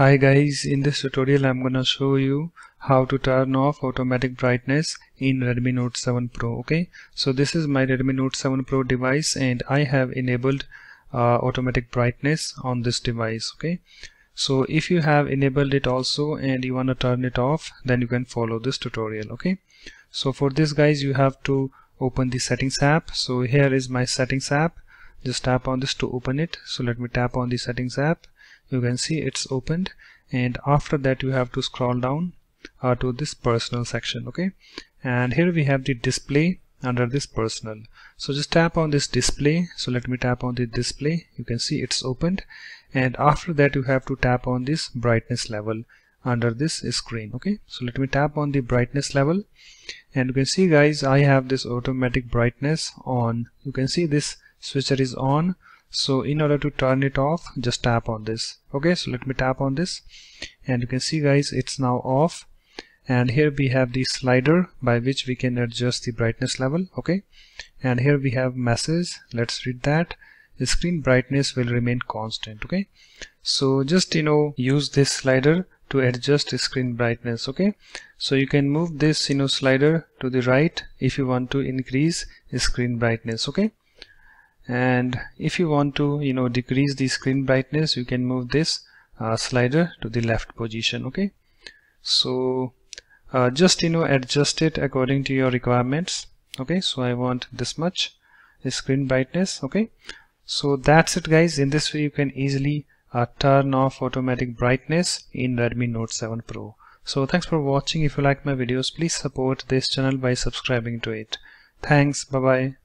Hi guys, in this tutorial I'm gonna show you how to turn off automatic brightness in Redmi Note 7 Pro okay? So this is my Redmi Note 7 Pro device and I have enabled uh, automatic brightness on this device okay? So if you have enabled it also and you want to turn it off then you can follow this tutorial okay? So for this guys you have to open the settings app. So here is my settings app. Just tap on this to open it. So let me tap on the settings app you can see it's opened and after that you have to scroll down uh, to this personal section okay? And here we have the display under this personal. So just tap on this display. So let me tap on the display. You can see it's opened. And after that you have to tap on this brightness level under this screen okay? So let me tap on the brightness level. And you can see guys I have this automatic brightness on. You can see this switcher is on so in order to turn it off just tap on this. Okay so let me tap on this. And you can see guys it's now off. And here we have the slider by which we can adjust the brightness level. Okay. And here we have message. Let's read that. The screen brightness will remain constant. Okay. So just you know use this slider to adjust screen brightness. Okay. So you can move this you know slider to the right if you want to increase screen brightness. Okay and if you want to you know decrease the screen brightness you can move this uh, slider to the left position okay? So uh, just you know adjust it according to your requirements okay? So I want this much screen brightness okay? So that's it guys. In this way you can easily uh, turn off automatic brightness in Redmi Note 7 Pro. So thanks for watching. If you like my videos please support this channel by subscribing to it. Thanks. Bye bye